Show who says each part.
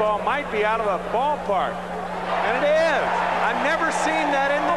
Speaker 1: ball might be out of the ballpark. And it is. I've never seen that in the